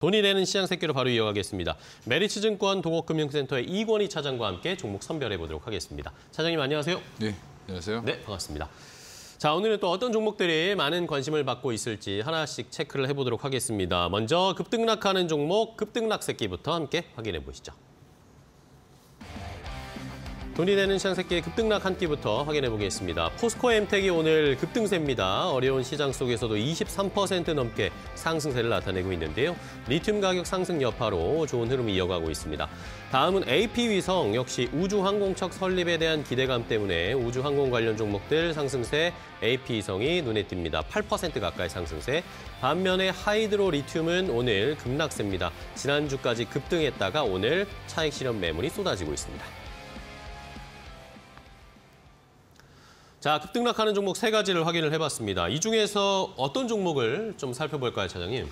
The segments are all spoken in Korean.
돈이 되는 시장 새끼로 바로 이어가겠습니다. 메리츠증권 동업금융센터의 이권희 차장과 함께 종목 선별해 보도록 하겠습니다. 차장님 안녕하세요. 네, 안녕하세요. 네, 반갑습니다. 자, 오늘은 또 어떤 종목들이 많은 관심을 받고 있을지 하나씩 체크를 해보도록 하겠습니다. 먼저 급등락하는 종목 급등락 새끼부터 함께 확인해 보시죠. 돈이 되는 시장 새끼의 급등락 한 끼부터 확인해 보겠습니다. 포스코 엠텍이 오늘 급등세입니다. 어려운 시장 속에서도 23% 넘게 상승세를 나타내고 있는데요. 리튬 가격 상승 여파로 좋은 흐름이 이어가고 있습니다. 다음은 AP위성 역시 우주항공척 설립에 대한 기대감 때문에 우주항공 관련 종목들 상승세 AP위성이 눈에 띕니다. 8% 가까이 상승세. 반면에 하이드로 리튬은 오늘 급락세입니다. 지난주까지 급등했다가 오늘 차익 실현 매물이 쏟아지고 있습니다. 자, 급등락하는 종목 세 가지를 확인을 해봤습니다. 이 중에서 어떤 종목을 좀 살펴볼까요, 차장님?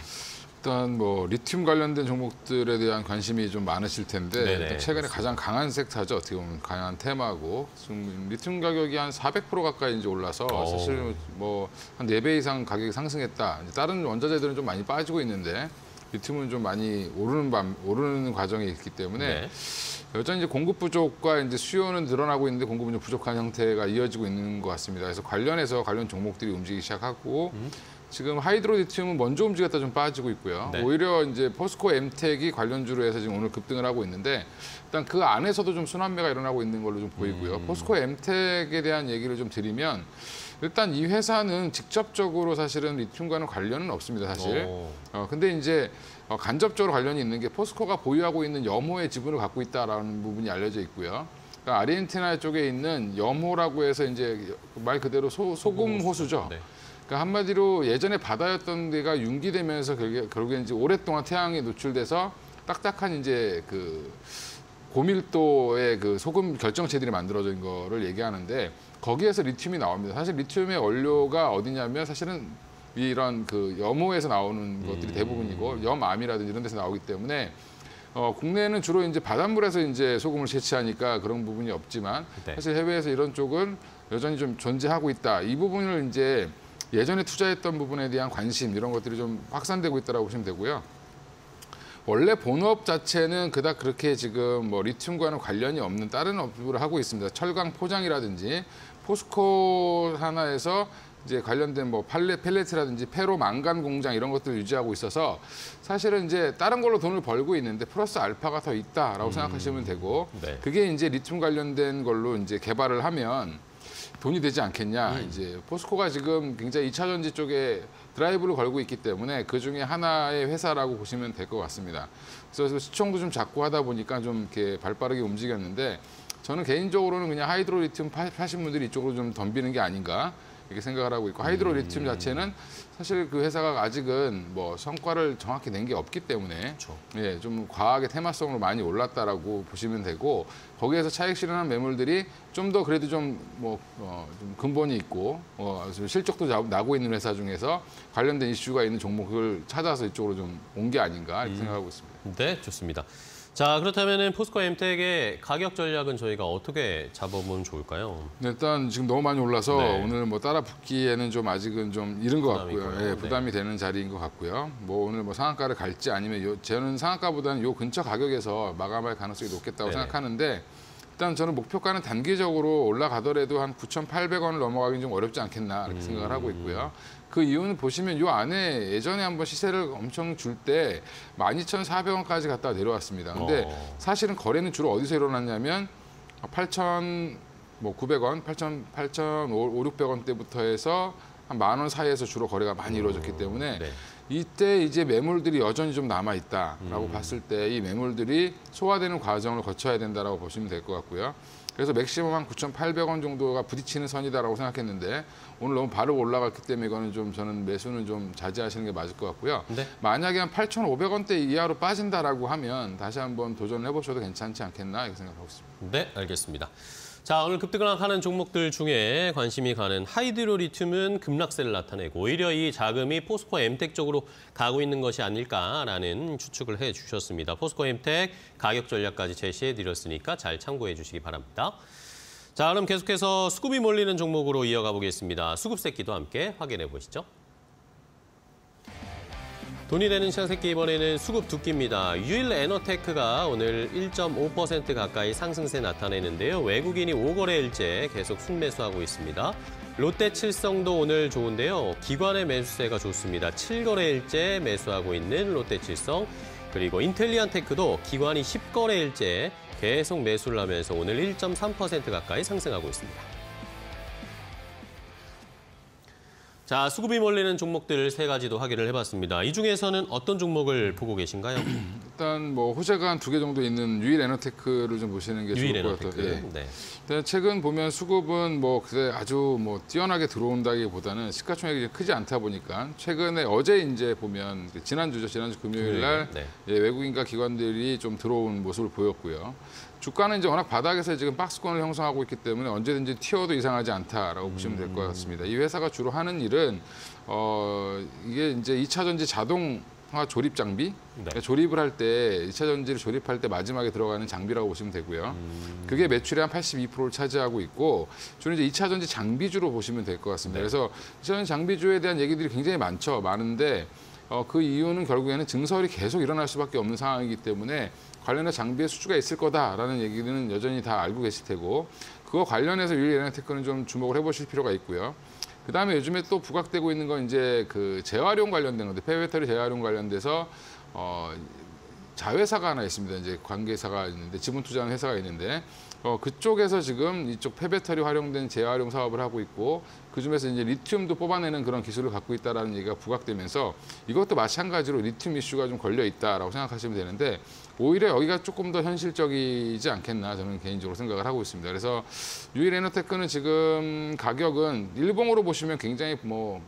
일단 뭐 리튬 관련된 종목들에 대한 관심이 좀 많으실 텐데 최근에. 가장 강한 섹터죠. 어떻게 보면 강한 테마고 지금 리튬 가격이 한 400% 가까이 이제 올라서 오. 사실 뭐 한 네 배 이상 가격이 상승했다. 다른 원자재들은 좀 많이 빠지고 있는데 리튬은 좀 많이 오르는 밤 오르는 과정이 있기 때문에 네. 여전히 이제 공급 부족과 이제 수요는 늘어나고 있는데 공급은 좀 부족한 형태가 이어지고 있는 것 같습니다. 그래서 관련해서 관련 종목들이 움직이기 시작하고 지금 하이드로 리튬은 먼저 움직였다 좀 빠지고 있고요. 네. 오히려 이제 포스코 엠텍이 관련주로 해서 지금 오늘 급등을 하고 있는데 일단 그 안에서도 좀 순환매가 일어나고 있는 걸로 좀 보이고요. 포스코 엠텍에 대한 얘기를 좀 드리면 일단 이 회사는 직접적으로 사실은 리튬과는 관련은 없습니다, 사실. 오. 어, 근데 이제 어, 간접적으로 관련이 있는 게 포스코가 보유하고 있는 염호의 지분을 갖고 있다라는 부분이 알려져 있고요. 그러니까 아르헨티나 쪽에 있는 염호라고 해서 이제 말 그대로 소, 소금 호수죠. 네. 그러니까 한마디로 예전에 바다였던 데가 융기되면서 결국에, 결국에 이제 오랫동안 태양에 노출돼서 딱딱한 이제 그 고밀도의 그 소금 결정체들이 만들어진 거를 얘기하는데 거기에서 리튬이 나옵니다. 사실 리튬의 원료가 어디냐면 사실은 이런 그 염호에서 나오는 것들이 대부분이고 염암이라든지 이런 데서 나오기 때문에 어, 국내는 주로 이제 바닷물에서 이제 소금을 채취하니까 그런 부분이 없지만 네. 사실 해외에서 이런 쪽은 여전히 좀 존재하고 있다. 이 부분을 이제 예전에 투자했던 부분에 대한 관심 이런 것들이 좀 확산되고 있다고 보시면 되고요. 원래 본업 자체는 그닥 그렇게 지금 뭐 리튬과는 관련이 없는 다른 업무를 하고 있습니다. 철강 포장이라든지 포스코 하나에서 이제 관련된 뭐 팔레, 펠레트라든지 페로 망간 공장 이런 것들을 유지하고 있어서 사실은 이제 다른 걸로 돈을 벌고 있는데 플러스 알파가 더 있다라고 생각하시면 되고 네. 그게 이제 리튬 관련된 걸로 이제 개발을 하면 돈이 되지 않겠냐. 이제 포스코가 지금 굉장히 2차 전지 쪽에 드라이브를 걸고 있기 때문에 그 중에 하나의 회사라고 보시면 될 것 같습니다. 그래서 시총도 좀 작고 하다 보니까 좀 이렇게 발빠르게 움직였는데 저는 개인적으로는 그냥 하이드로 리튬 파- 파신 분들이 이쪽으로 좀 덤비는 게 아닌가 이렇게 생각을 하고 있고 하이드로 리튬 자체는 사실 그 회사가 아직은 뭐 성과를 정확히 낸 게 없기 때문에 그렇죠. 예, 좀 과하게 테마성으로 많이 올랐다라고 보시면 되고 거기에서 차익 실현한 매물들이 좀 더 그래도 좀뭐 어, 좀 근본이 있고 어, 좀 실적도 나- 나고 있는 회사 중에서 관련된 이슈가 있는 종목을 찾아서 이쪽으로 좀 온 게 아닌가 이렇게 생각하고 있습니다. 네, 좋습니다. 자, 그렇다면 포스코 엠텍의 가격 전략은 저희가 어떻게 잡아보면 좋을까요? 네, 일단 지금 너무 많이 올라서 네. 오늘 뭐 따라 붙기에는 좀 아직은 좀 이른 것 같고요. 예, 네. 부담이 되는 자리인 것 같고요. 뭐 오늘 뭐 상한가를 갈지 아니면 요, 저는 상한가보다는 요 근처 가격에서 마감할 가능성이 높겠다고 네. 생각하는데 일단 저는 목표가는 단기적으로 올라가더라도 한 9,800원을 넘어가긴 좀 어렵지 않겠나 이렇게 생각을 하고 있고요. 그 이유는 보시면 요 안에 예전에 한번 시세를 엄청 줄 때 12,400원까지 갔다가 내려왔습니다. 근데 어. 사실은 거래는 주로 어디서 일어났냐면 8,000뭐 900원, 8,000 8,500원 대부터 해서 한 만 원 사이에서 주로 거래가 많이 이루어졌기 때문에 네. 이때 이제 매물들이 여전히 좀 남아 있다라고 음. 봤을 때 이 매물들이 소화되는 과정을 거쳐야 된다라고 보시면 될 것 같고요. 그래서 맥시멈 한 9,800원 정도가 부딪히는 선이다라고 생각했는데 오늘 너무 바로 올라갔기 때문에 이거는 좀 저는 매수는 좀 자제하시는 게 맞을 것 같고요. 네. 만약에 한 8,500원대 이하로 빠진다라고 하면 다시 한번 도전해 보셔도 괜찮지 않겠나 이렇게 생각하고 있습니다. 네, 알겠습니다. 자, 오늘 급등하는 종목들 중에 관심이 가는 하이드로 리튬은 급락세를 나타내고 오히려 이 자금이 포스코 엠텍 쪽으로 가고 있는 것이 아닐까라는 추측을 해 주셨습니다. 포스코 엠텍 가격 전략까지 제시해 드렸으니까 잘 참고해 주시기 바랍니다. 자, 그럼 계속해서 수급이 몰리는 종목으로 이어가 보겠습니다. 수급 새끼도 함께 확인해 보시죠. 돈이 되는 시장새끼 이번에는 수급 두끼입니다. 유일 에너테크가 오늘 1.5% 가까이 상승세 나타내는데요. 외국인이 5거래일째 계속 순매수하고 있습니다. 롯데 칠성도 오늘 좋은데요. 기관의 매수세가 좋습니다. 7거래일째 매수하고 있는 롯데 칠성. 그리고 인텔리안테크도 기관이 10거래일째 계속 매수를 하면서 오늘 1.3% 가까이 상승하고 있습니다. 자, 수급이 몰리는 종목들 세 가지도 확인을 해봤습니다. 이 중에서는 어떤 종목을 보고 계신가요? 일단 뭐 호재가 한 두 개 정도 있는 유일 에너테크를 좀 보시는 게 좋을 것 같아요. 예. 네. 근데 최근 보면 수급은 뭐 그새 아주 뭐 뛰어나게 들어온다기보다는 시가총액이 크지 않다 보니까 최근에 어제 이제 보면 그 지난주죠 지난주 금요일 날 네. 예, 외국인과 기관들이 좀 들어온 모습을 보였고요. 주가는 이제 워낙 바닥에서 지금 박스권을 형성하고 있기 때문에 언제든지 튀어도 이상하지 않다라고 보시면 될 것 같습니다. 이 회사가 주로 하는 일은 어 이게 이제 2차 전지 자동 화 조립 장비 그러니까 조립을 할때 2차 전지를 조립할 때 마지막에 들어가는 장비라고 보시면 되고요. 그게 매출의 한 82%를 차지하고 있고 주로 이제 2차 전지 장비주로 보시면 될 것 같습니다. 그래서 2차 전지 장비주에 대한 얘기들이 굉장히 많죠. 많은데 어, 그 이유는 결국에는 증설이 계속 일어날 수밖에 없는 상황이기 때문에 관련된 장비의 수주가 있을 거다라는 얘기는 여전히 다 알고 계실 테고 그거 관련해서 유일 에너테크는 좀 주목을 해보실 필요가 있고요. 그 다음에 요즘에 또 부각되고 있는 건 이제 그 재활용 관련된 건데 폐배터리 재활용 관련돼서 어, 자회사가 하나 있습니다. 이제 관계사가 있는데 지분 투자하는 회사가 있는데 어, 그쪽에서 지금 이쪽 폐배터리 활용된 재활용 사업을 하고 있고 그 중에서 이제 리튬도 뽑아내는 그런 기술을 갖고 있다라는 얘기가 부각되면서 이것도 마찬가지로 리튬 이슈가 좀 걸려 있다라고 생각하시면 되는데 오히려 여기가 조금 더 현실적이지 않겠나 저는 개인적으로 생각을 하고 있습니다. 그래서 유일 에너테크는 지금 가격은 일봉으로 보시면 굉장히 뭐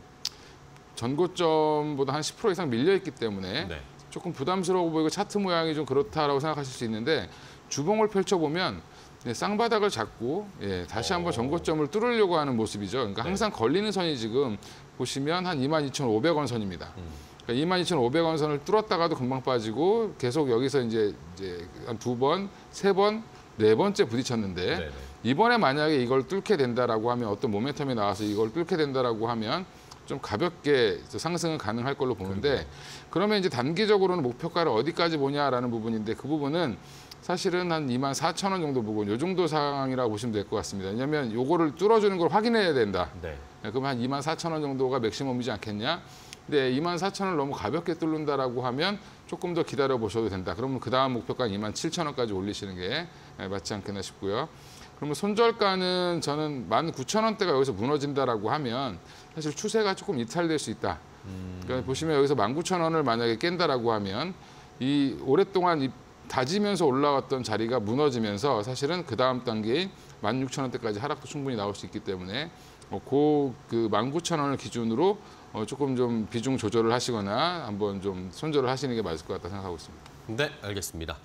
전고점보다 한 10% 이상 밀려 있기 때문에 네. 조금 부담스러워 보이고 차트 모양이 좀 그렇다라고 생각하실 수 있는데 주봉을 펼쳐보면 네, 쌍바닥을 잡고 예, 다시 한번 전고점을 뚫으려고 하는 모습이죠. 그러니까 항상 걸리는 선이 지금 보시면 한 22,500원 선입니다. 그러니까 22,500원 선을 뚫었다가도 금방 빠지고 계속 여기서 이제 이제 한 두 번, 세 번, 네 번째 부딪혔는데 네네. 이번에 만약에 이걸 뚫게 된다라고 하면 어떤 모멘텀이 나와서 이걸 뚫게 된다라고 하면 좀 가볍게 상승은 가능할 걸로 보는데 그러면 이제 단기적으로는 목표가를 어디까지 보냐라는 부분인데 그 부분은 사실은 한 2만 4천 원 정도 보고 요 정도 상황이라고 보시면 될 것 같습니다. 왜냐하면 요거를 뚫어주는 걸 확인해야 된다. 네. 네, 그럼 한 2만 4천 원 정도가 맥시멈이지 않겠냐? 근데 2만 4천 원을 너무 가볍게 뚫는다라고 하면 조금 더 기다려 보셔도 된다. 그러면 그 다음 목표가 2만 7천 원까지 올리시는 게 예, 맞지 않겠나 싶고요. 그러면 손절가는 저는 1만 9천 원대가 여기서 무너진다라고 하면 사실 추세가 조금 이탈될 수 있다. 그러니까 보시면 여기서 1만 9천 원을 만약에 깬다라고 하면 이 오랫동안 이 다지면서 올라왔던 자리가 무너지면서 사실은 그 다음 단계인 1만 6천 원대까지 하락도 충분히 나올 수 있기 때문에 어, 그그 1만 9천 원을 기준으로 어, 조금 좀 비중 조절을 하시거나 한번 좀 손절을 하시는 게 맞을 것 같다 생각하고 있습니다. 네, 알겠습니다.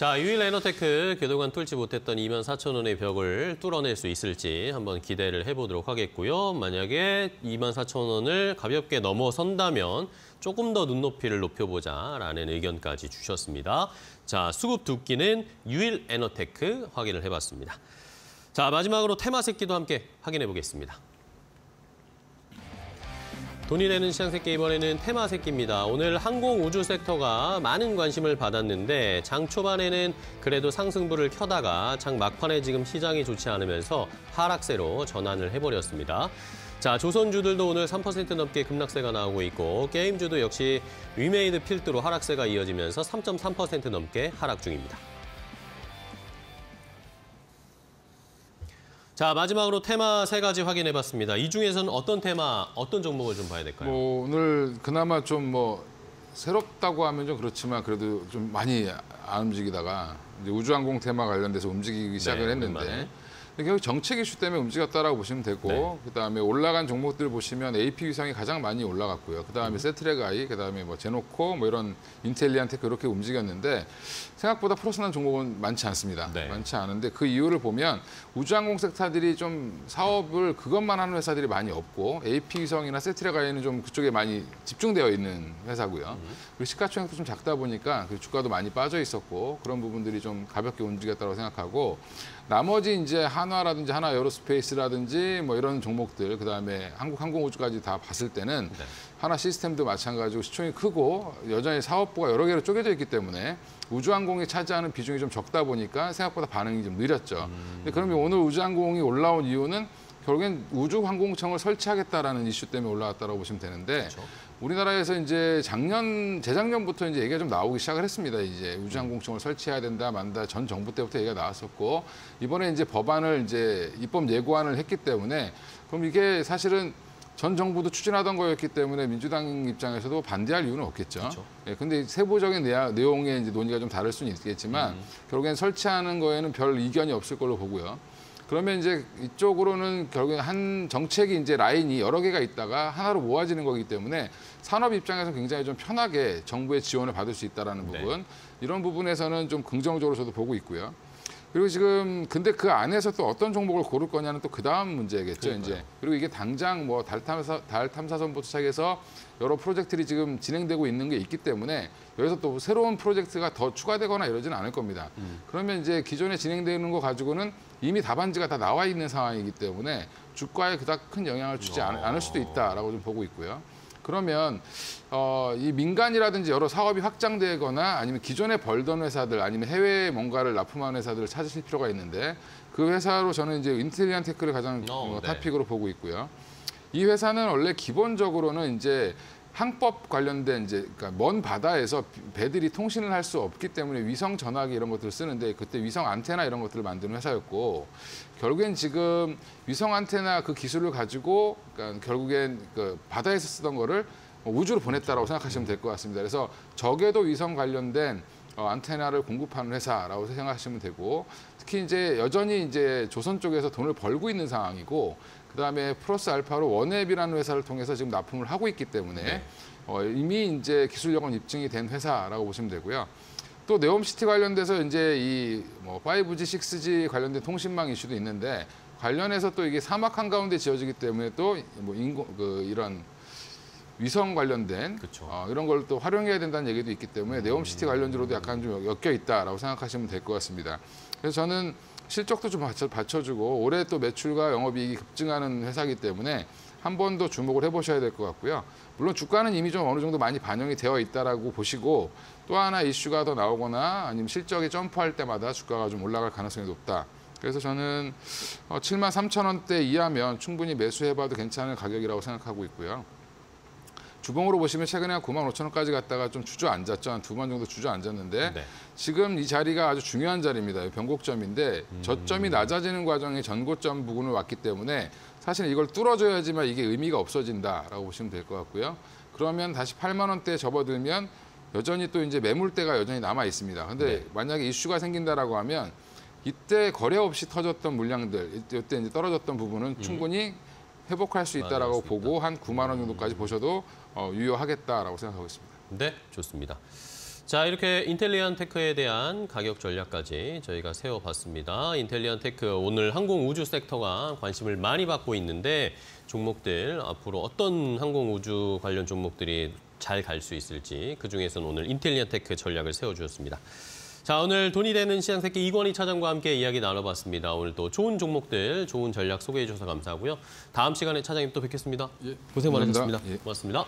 자, 유일 에너테크 그동안 뚫지 못했던 2만 4천 원의 벽을 뚫어낼 수 있을지 한번 기대를 해보도록 하겠고요. 만약에 2만 4천 원을 가볍게 넘어선다면 조금 더 눈높이를 높여보자라는 의견까지 주셨습니다. 자, 수급 두끼는 유일 에너테크 확인을 해봤습니다. 자, 마지막으로 테마 새끼도 함께 확인해 보겠습니다. 돈이 되는 시장 새끼 이번에는 테마 새끼입니다. 오늘 항공 우주 섹터가 많은 관심을 받았는데 장 초반에는 그래도 상승부를 켜다가 장 막판에 지금 시장이 좋지 않으면서 하락세로 전환을 해버렸습니다. 자, 조선주들도 오늘 3% 넘게 급락세가 나오고 있고 게임주도 역시 위메이드 필두로 하락세가 이어지면서 3.3% 넘게 하락 중입니다. 자, 마지막으로 테마 세 가지 확인해 봤습니다. 이 중에서는 어떤 테마, 어떤 종목을 좀 봐야 될까요? 뭐 오늘 그나마 좀 뭐 새롭다고 하면 좀 그렇지만 그래도 좀 많이 안 움직이다가 이제 우주항공 테마 관련돼서 움직이기 시작을 네, 했는데 오랜만에. 결국 정책 이슈 때문에 움직였다라고 보시면 되고 네. 그다음에 올라간 종목들 보시면 AP 위성이 가장 많이 올라갔고요. 그다음에 세트랙 아이, 그다음에 뭐 제노코 뭐 이런 인텔리한테 그렇게 움직였는데 생각보다 플러스 난 종목은 많지 않습니다. 네. 많지 않은데 그 이유를 보면 우주항공 섹터들이 좀 사업을 그것만 하는 회사들이 많이 없고 AP 위성이나 세트랙 아이는 좀 그쪽에 많이 집중되어 있는 회사고요. 그리고 시가총액도 좀 작다 보니까 그 주가도 많이 빠져 있었고 그런 부분들이 좀 가볍게 움직였다고 생각하고 나머지 이제 한화라든지 한화 에어로스페이스라든지 뭐 이런 종목들 그다음에 한국항공우주까지 다 봤을 때는 네. 한화 시스템도 마찬가지고 시총이 크고 여전히 사업부가 여러 개로 쪼개져 있기 때문에 우주항공이 차지하는 비중이 좀 적다 보니까 생각보다 반응이 좀 느렸죠. 근데 그러면 오늘 우주항공이 올라온 이유는 결국엔 우주항공청을 설치하겠다라는 이슈 때문에 올라왔다고 보시면 되는데 그렇죠. 우리나라에서 이제 작년 재작년부터 이제 얘기가 좀 나오기 시작을 했습니다. 이제 우주항공청을 설치해야 된다 만다 전 정부 때부터 얘기가 나왔었고 이번에 이제 법안을 이제 입법 예고안을 했기 때문에 그럼 이게 사실은 전 정부도 추진하던 거였기 때문에 민주당 입장에서도 반대할 이유는 없겠죠. 그렇죠. 예, 근데 세부적인 내용의 이제 논의가 좀 다를 수는 있겠지만 결국엔 설치하는 거에는 별 이견이 없을 걸로 보고요. 그러면 이제 이쪽으로는 결국엔 한 정책이 이제 라인이 여러 개가 있다가 하나로 모아지는 거기 때문에 산업 입장에서 굉장히 좀 편하게 정부의 지원을 받을 수 있다라는 네. 부분 이런 부분에서는 좀 긍정적으로 저도 보고 있고요. 그리고 지금 근데 그 안에서 또 어떤 종목을 고를 거냐는 또 그 다음 문제겠죠 그러니까요. 이제 그리고 이게 당장 뭐 달 탐사 달 탐사선부터 시작해서 여러 프로젝트들이 지금 진행되고 있는 게 있기 때문에 여기서 또 새로운 프로젝트가 더 추가되거나 이러지는 않을 겁니다. 음. 그러면 이제 기존에 진행되는 거 가지고는 이미 답안지가 다 나와 있는 상황이기 때문에 주가에 그닥 큰 영향을 주지 않, 않을 수도 있다라고 좀 보고 있고요. 그러면 어, 이 민간이라든지 여러 사업이 확장되거나 아니면 기존에 벌던 회사들 아니면 해외에 뭔가를 납품한 회사들을 찾으실 필요가 있는데 그 회사로 저는 이제 인텔리안 테크를 가장 어, 어, 네. 타픽으로 보고 있고요. 이 회사는 원래 기본적으로는 이제 항법 관련된 이제 그러니까 먼 바다에서 배들이 통신을 할 수 없기 때문에 위성 전화기 이런 것들을 쓰는데 그때 위성 안테나 이런 것들을 만드는 회사였고 결국엔 지금 위성 안테나 그 기술을 가지고 그러니까 결국엔 그 바다에서 쓰던 거를 우주로 보냈다라고 생각하시면 될 것 같습니다. 그래서 적에도 위성 관련된 어, 안테나를 공급하는 회사라고 생각하시면 되고 특히 이제 여전히 이제 조선 쪽에서 돈을 벌고 있는 상황이고 그다음에 플러스 알파로 원앱이라는 회사를 통해서 지금 납품을 하고 있기 때문에 네. 어, 이미 이제 기술력은 입증이 된 회사라고 보시면 되고요. 또 네옴시티 관련돼서 이제 이 뭐 5G, 6G 관련된 통신망 이슈도 있는데 관련해서 또 이게 사막 한가운데 지어지기 때문에 또뭐 인공 그 이런 위성 관련된 그쵸. 어, 이런 걸 또 활용해야 된다는 얘기도 있기 때문에 네옴시티 관련주로도 약간 좀 엮여 있다라고 생각하시면 될 것 같습니다. 그래서 저는 실적도 좀 받쳐, 받쳐 주고 올해 또 매출과 영업이익이 급증하는 회사이기 때문에 한 번 더 주목을 해보셔야 될 것 같고요. 물론 주가는 이미 좀 어느 정도 많이 반영이 되어 있다라고 보시고 또 하나 이슈가 더 나오거나 아니면 실적이 점프할 때마다 주가가 좀 올라갈 가능성이 높다. 그래서 저는 어, 7만 3천 원대 이하면 충분히 매수해봐도 괜찮은 가격이라고 생각하고 있고요. 주봉으로 보시면 최근에 한 9만 5천 원까지 갔다가 좀 주저앉았죠. 한 두 번 정도 주저앉았는데 네. 지금 이 자리가 아주 중요한 자리입니다. 변곡점인데 저점이 낮아지는 과정에 전고점 부근을 왔기 때문에 사실 이걸 뚫어줘야지만 이게 의미가 없어진다라고 보시면 될 것 같고요. 그러면 다시 8만 원대 접어들면 여전히 또 이제 매물대가 여전히 남아 있습니다. 근데 네. 만약에 이슈가 생긴다라고 하면 이때 거래량이 터졌던 물량들, 이때 이제 떨어졌던 부분은 충분히 회복할 수 있다라고 수 보고 한 9만 원 정도까지 보셔도 어, 유효하겠다라고 생각하고 있습니다. 네, 좋습니다. 자, 이렇게 인텔리안 테크에 대한 가격 전략까지 저희가 세워봤습니다. 인텔리안 테크 오늘 항공 우주 섹터가 관심을 많이 받고 있는데 종목들 앞으로 어떤 항공 우주 관련 종목들이 잘 갈 수 있을지 그 중에서는 오늘 인텔리안 테크 전략을 세워주셨습니다. 자, 오늘 돈이 되는 시장 새끼 이권희 차장과 함께 이야기 나눠봤습니다. 오늘 또 좋은 종목들, 좋은 전략 소개해 주셔서 감사하고요. 다음 시간에 차장님 또 뵙겠습니다. 예, 고생. 많으셨습니다. 예. 고맙습니다.